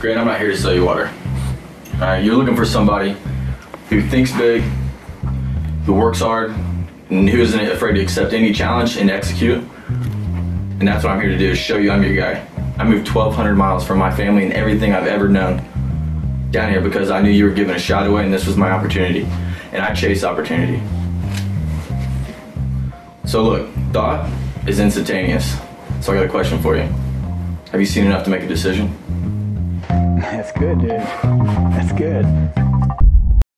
Grant, I'm not here to sell you water. All right, you're looking for somebody who thinks big, who works hard, and who isn't afraid to accept any challenge and execute. And that's what I'm here to do, is show you I'm your guy. I moved 1,200 miles from my family and everything I've ever known down here because I knew you were giving a shot away and this was my opportunity. And I chase opportunity. So look, thought is instantaneous. So I got a question for you. Have you seen enough to make a decision? That's good, dude. That's good.